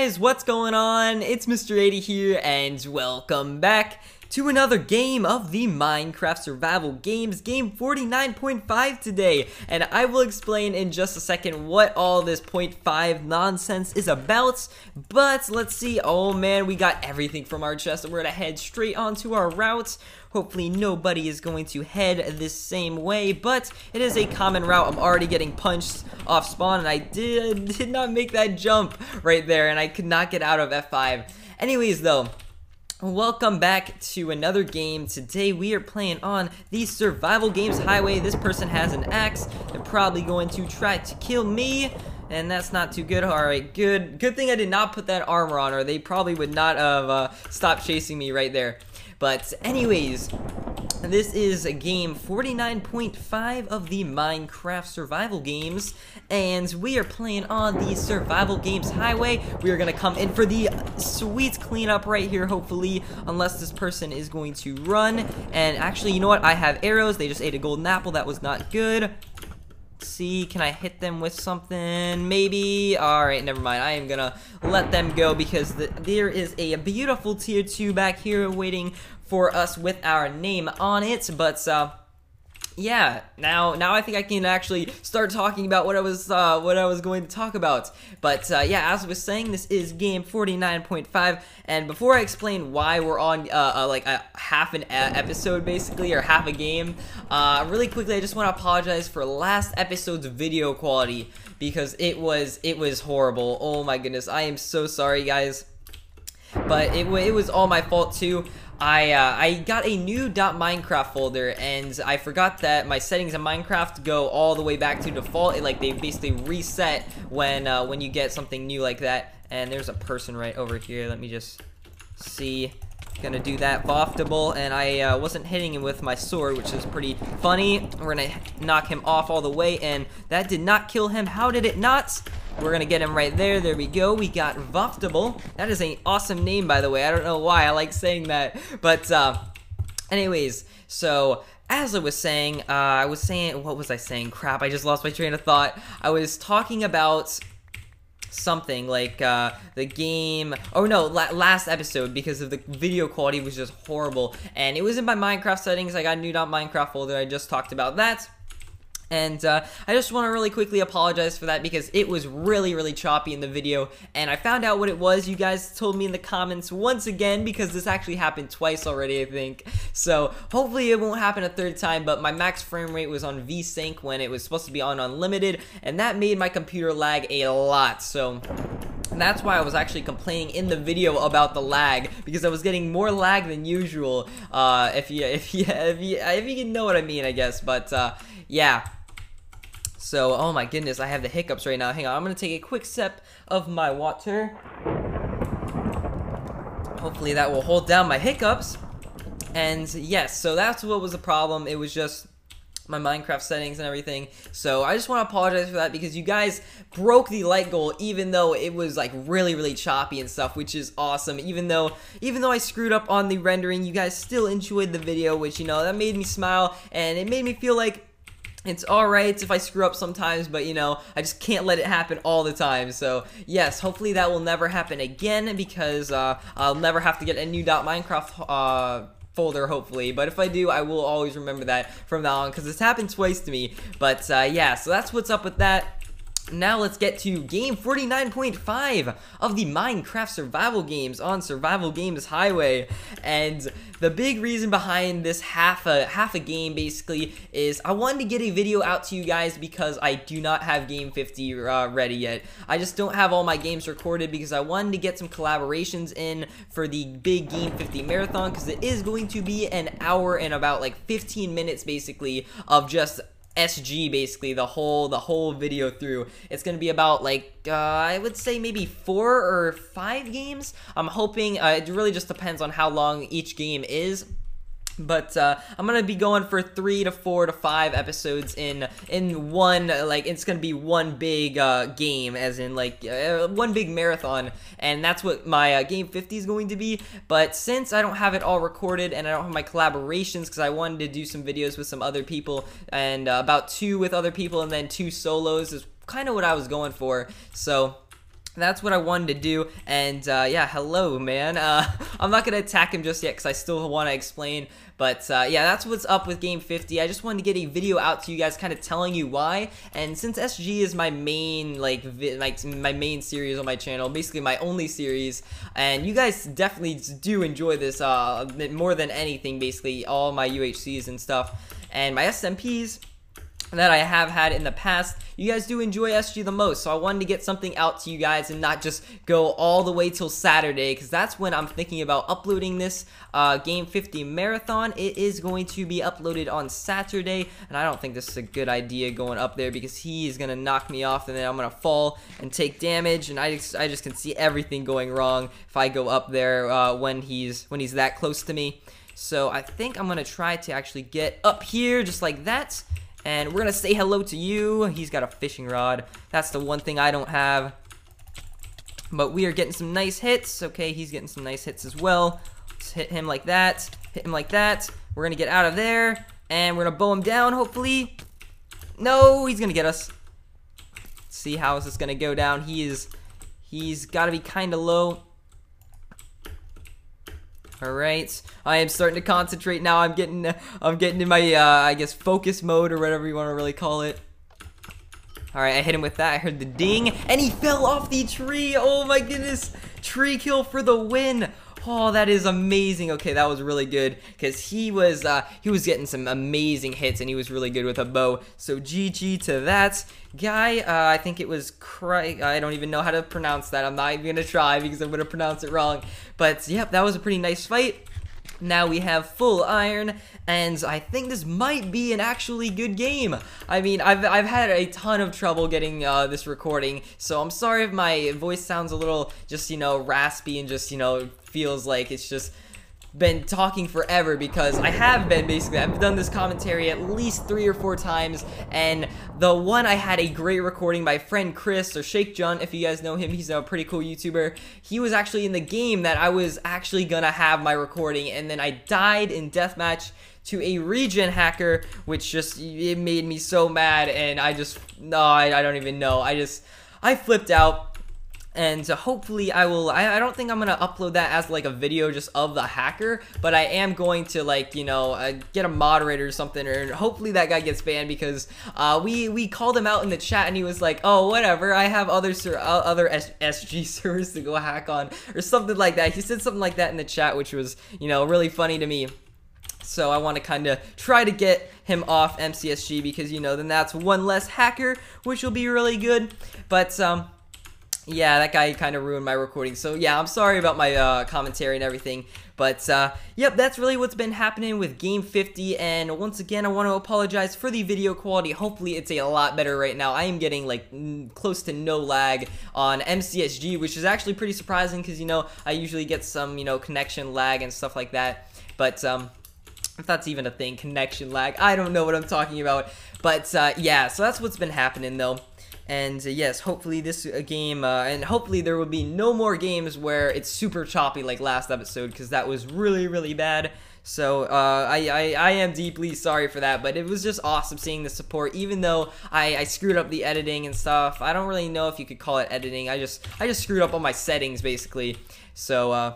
guys, what's going on? It's Mr. 80 here, and welcome back to another game of the Minecraft Survival Games, game 49.5 today. And I will explain in just a second what all this 0.5 nonsense is about. But let's see, oh man, we got everything from our chest, and we're gonna head straight onto our route. Hopefully nobody is going to head this same way, but it is a common route. I'm already getting punched off spawn, and I did, did not make that jump right there, and I could not get out of F5. Anyways, though, Welcome back to another game. Today we are playing on the Survival Games Highway. This person has an axe. They're probably going to try to kill me. And that's not too good. Alright, good. Good thing I did not put that armor on or they probably would not have uh, stopped chasing me right there. But anyways, this is game 49.5 of the Minecraft survival games, and we are playing on the survival games highway. We are going to come in for the sweet cleanup right here, hopefully, unless this person is going to run. And actually, you know what? I have arrows. They just ate a golden apple. That was not good see, can I hit them with something? Maybe? Alright, never mind. I am gonna let them go because the, there is a beautiful tier 2 back here waiting for us with our name on it, but, uh, yeah, now now I think I can actually start talking about what I was uh, what I was going to talk about. But uh, yeah, as I was saying, this is game 49.5, and before I explain why we're on uh, uh like a half an episode basically or half a game, uh, really quickly I just want to apologize for last episode's video quality because it was it was horrible. Oh my goodness, I am so sorry, guys. But it, it was all my fault too. I uh, I got a new .minecraft folder and I forgot that my settings in Minecraft go all the way back to default. It, like they basically reset when uh, when you get something new like that. And there's a person right over here. Let me just see. Gonna do that Voftable, and I uh, wasn't hitting him with my sword, which is pretty funny. We're gonna knock him off all the way, and that did not kill him. How did it not? We're gonna get him right there. There we go. We got Voftable. That is an awesome name, by the way. I don't know why I like saying that. But, uh, anyways, so as I was saying, uh, I was saying, what was I saying? Crap, I just lost my train of thought. I was talking about something like uh, the game oh no la last episode because of the video quality was just horrible. And it was in my minecraft settings. I got a new minecraft folder. I just talked about that and uh, I just want to really quickly apologize for that because it was really, really choppy in the video. And I found out what it was. You guys told me in the comments once again because this actually happened twice already, I think. So hopefully it won't happen a third time. But my max frame rate was on VSync when it was supposed to be on unlimited. And that made my computer lag a lot. So that's why I was actually complaining in the video about the lag because I was getting more lag than usual. Uh, if you if you if you if you know what I mean, I guess. But uh, yeah. So, oh my goodness, I have the hiccups right now. Hang on, I'm gonna take a quick sip of my water. Hopefully that will hold down my hiccups. And yes, so that's what was the problem. It was just my Minecraft settings and everything. So I just want to apologize for that because you guys broke the light goal even though it was like really really choppy and stuff, which is awesome. Even though even though I screwed up on the rendering, you guys still enjoyed the video, which you know, that made me smile and it made me feel like it's alright if I screw up sometimes, but you know, I just can't let it happen all the time. So, yes, hopefully that will never happen again because uh, I'll never have to get a new .minecraft uh, folder, hopefully. But if I do, I will always remember that from now on because it's happened twice to me. But uh, yeah, so that's what's up with that. Now let's get to game 49.5 of the Minecraft survival games on Survival Games Highway. And the big reason behind this half a half a game basically is I wanted to get a video out to you guys because I do not have game 50 uh, ready yet. I just don't have all my games recorded because I wanted to get some collaborations in for the big game 50 marathon because it is going to be an hour and about like 15 minutes basically of just SG basically the whole the whole video through. It's gonna be about like uh, I would say maybe four or five games. I'm hoping uh, it really just depends on how long each game is. But uh, I'm gonna be going for three to four to five episodes in in one like it's gonna be one big uh, game, as in like uh, one big marathon, and that's what my uh, game 50 is going to be. But since I don't have it all recorded and I don't have my collaborations because I wanted to do some videos with some other people and uh, about two with other people and then two solos is kind of what I was going for. So that's what I wanted to do. And uh, yeah, hello, man. Uh, I'm not gonna attack him just yet because I still want to explain. But uh, yeah, that's what's up with Game 50. I just wanted to get a video out to you guys, kind of telling you why. And since SG is my main like like my main series on my channel, basically my only series, and you guys definitely do enjoy this uh, more than anything. Basically, all my UHCs and stuff, and my SMPs that I have had in the past. You guys do enjoy SG the most, so I wanted to get something out to you guys and not just go all the way till Saturday, because that's when I'm thinking about uploading this uh, Game 50 Marathon. It is going to be uploaded on Saturday, and I don't think this is a good idea going up there, because he is going to knock me off, and then I'm going to fall and take damage, and I just, I just can see everything going wrong if I go up there uh, when he's when he's that close to me. So I think I'm going to try to actually get up here just like that and we're to say hello to you. He's got a fishing rod. That's the one thing I don't have. But we are getting some nice hits. Okay, he's getting some nice hits as well. Let's hit him like that. Hit him like that. We're to get out of there. And we're to bow him down, hopefully. No, he's to get us. Let's see how is this to go down. He is... He's got to be kind of low. All right, I am starting to concentrate now. I'm getting, I'm getting in my, uh, I guess, focus mode or whatever you want to really call it. All right, I hit him with that. I heard the ding, and he fell off the tree. Oh my goodness, tree kill for the win. Oh, that is amazing. Okay, that was really good because he was uh, he was getting some amazing hits and he was really good with a bow. So GG to that guy. Uh, I think it was Cry. I don't even know how to pronounce that. I'm not even gonna try because I'm gonna pronounce it wrong. But yep, that was a pretty nice fight. Now we have full iron, and I think this might be an actually good game. I mean, I've, I've had a ton of trouble getting uh, this recording, so I'm sorry if my voice sounds a little just, you know, raspy and just, you know, feels like it's just been talking forever because I have been basically. I've done this commentary at least three or four times and the one I had a great recording by friend Chris or Shake John if you guys know him. He's a pretty cool YouTuber. He was actually in the game that I was actually gonna have my recording and then I died in deathmatch to a regen hacker which just it made me so mad and I just no I, I don't even know. I just I flipped out and hopefully I will I, I, don't think I'm gonna upload that as like a video just of the hacker but I am going to like you know uh, get a moderator or something or hopefully that guy gets banned because uh, we we called him out in the chat and he was like oh whatever I have other uh, other S SG servers to go hack on or something like that. He said something like that in the chat which was you know really funny to me. So I want to kind of try to get him off MCSG because you know then that's one less hacker which will be really good. But um yeah, that guy kind of ruined my recording. So yeah, I'm sorry about my uh, commentary and everything. But uh, yep, that's really what's been happening with Game 50. And once again, I want to apologize for the video quality. Hopefully it's a lot better right now. I am getting like close to no lag on MCSG, which is actually pretty surprising because, you know, I usually get some, you know, connection lag and stuff like that. But, um, if that's even a thing, connection lag. I don't know what I'm talking about. But uh, yeah, so that's what's been happening though. And uh, yes, hopefully this uh, game, uh, and hopefully there will be no more games where it's super choppy like last episode, because that was really, really bad. So uh, I, I, I am deeply sorry for that, but it was just awesome seeing the support. Even though I, I screwed up the editing and stuff, I don't really know if you could call it editing. I just I just screwed up on my settings basically. So uh,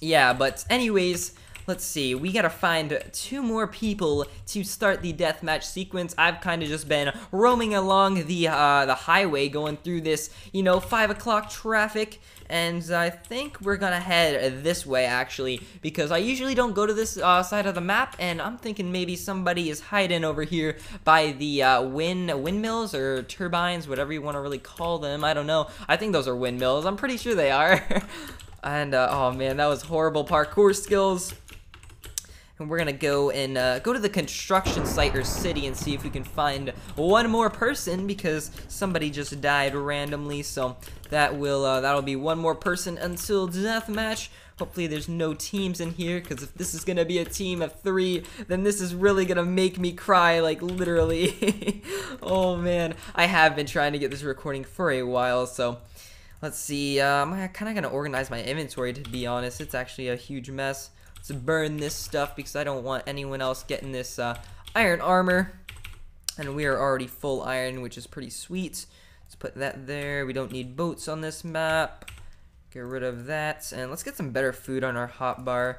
yeah, but anyways. Let's see, we gotta find two more people to start the deathmatch sequence. I've kind of just been roaming along the uh, the highway, going through this, you know, 5 o'clock traffic, and I think we're gonna head this way, actually, because I usually don't go to this uh, side of the map, and I'm thinking maybe somebody is hiding over here by the uh, wind windmills or turbines, whatever you want to really call them. I don't know. I think those are windmills. I'm pretty sure they are. and, uh, oh man, that was horrible parkour skills and we're gonna go and uh, go to the construction site or city and see if we can find one more person because somebody just died randomly. So that will uh, that'll be one more person until deathmatch hopefully there's no teams in here because if this is gonna be a team of three then this is really gonna make me cry like literally. Oh man. I have been trying to get this recording for a while so let's see. Uh, I'm kind of gonna organize my inventory to be honest. It's actually a huge mess to burn this stuff because I don't want anyone else getting this uh, iron armor. And we are already full iron, which is pretty sweet. Let's put that there. We don't need boats on this map. Get rid of that. And let's get some better food on our hotbar.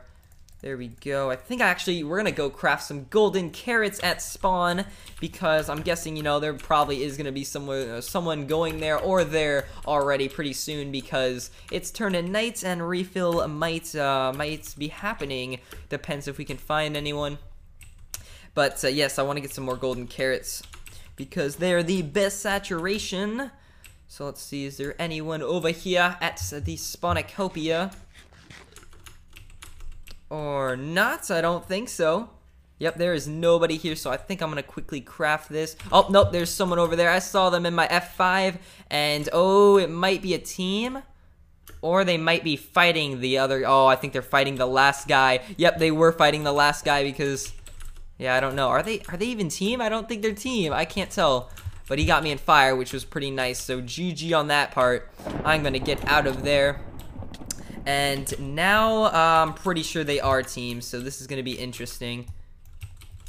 There we go. I think actually we're gonna go craft some golden carrots at spawn because I'm guessing you know there probably is gonna be someone uh, someone going there or there already pretty soon because it's turning nights and refill might uh, might be happening. Depends if we can find anyone. But uh, yes, I want to get some more golden carrots because they're the best saturation. So let's see, is there anyone over here at the Spawnacopia? Or not, I don't think so. Yep, there is nobody here, so I think I'm going to quickly craft this. Oh, nope, there's someone over there. I saw them in my F5, and oh, it might be a team. Or they might be fighting the other... Oh, I think they're fighting the last guy. Yep, they were fighting the last guy because... Yeah, I don't know. Are they are they even team? I don't think they're team. I can't tell. But he got me in fire, which was pretty nice. So GG on that part. I'm going to get out of there. And now uh, I'm pretty sure they are teams, so this is going to be interesting.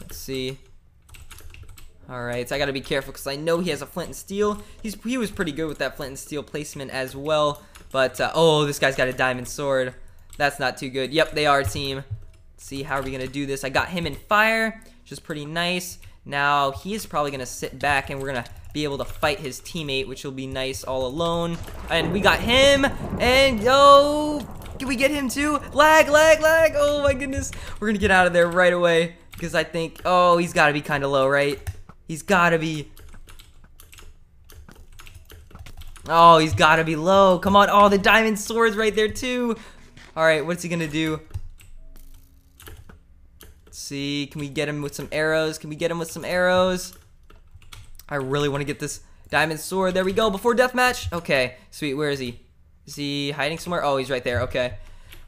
Let's see. Alright, so I gotta be careful because I know he has a flint and steel. He's He was pretty good with that flint and steel placement as well. But, uh, oh, this guy's got a diamond sword. That's not too good. Yep, they are team. Let's see, how are we gonna do this? I got him in fire, which is pretty nice. Now, he is probably gonna sit back and we're gonna be able to fight his teammate, which will be nice all alone. And we got him, and yo, can we get him too? Lag, lag, lag, oh my goodness. We're gonna get out of there right away, because I think, oh, he's gotta be kind of low, right? He's gotta be... Oh, he's gotta be low. Come on, oh, the diamond sword's right there too. All right, what's he gonna do? Let's see, can we get him with some arrows? Can we get him with some arrows? I really want to get this diamond sword. There we go. Before deathmatch. Okay. Sweet. Where is he? Is he hiding somewhere? Oh, he's right there. Okay.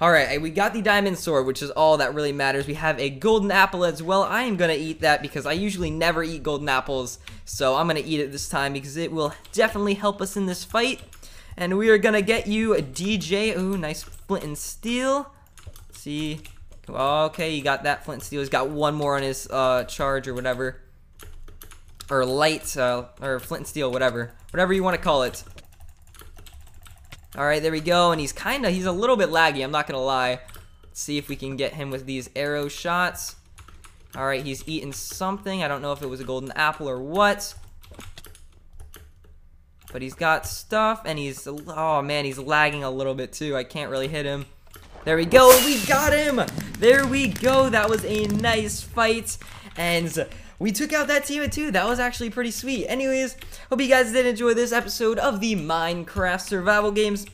All right. We got the diamond sword, which is all that really matters. We have a golden apple as well. I am going to eat that because I usually never eat golden apples. So I'm going to eat it this time because it will definitely help us in this fight. And we are going to get you a DJ. Ooh, nice flint and steel. Let's see. Okay, he got that flint and steel. He's got one more on his uh, charge or whatever or light, uh, or flint and steel, whatever. Whatever you want to call it. Alright, there we go, and he's kind of, he's a little bit laggy, I'm not going to lie. Let's see if we can get him with these arrow shots. Alright, he's eating something. I don't know if it was a golden apple or what. But he's got stuff, and he's, oh man, he's lagging a little bit too. I can't really hit him. There we go, we got him! There we go, that was a nice fight. And we took out that team of two. That was actually pretty sweet. Anyways, hope you guys did enjoy this episode of the Minecraft survival games.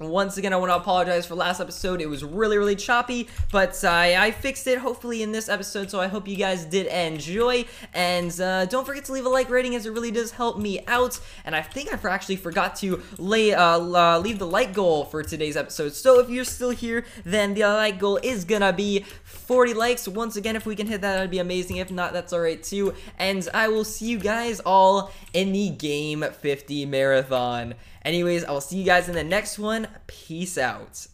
Once again, I want to apologize for last episode. It was really, really choppy, but I fixed it hopefully in this episode, so I hope you guys did enjoy. And uh, don't forget to leave a like rating as it really does help me out. And I think I actually forgot to lay uh, uh, leave the like goal for today's episode. So if you're still here, then the like goal is gonna be 40 likes. Once again, if we can hit that, that'd be amazing. If not, that's alright too. And I will see you guys all in the Game 50 Marathon. Anyways, I will see you guys in the next one. Peace out.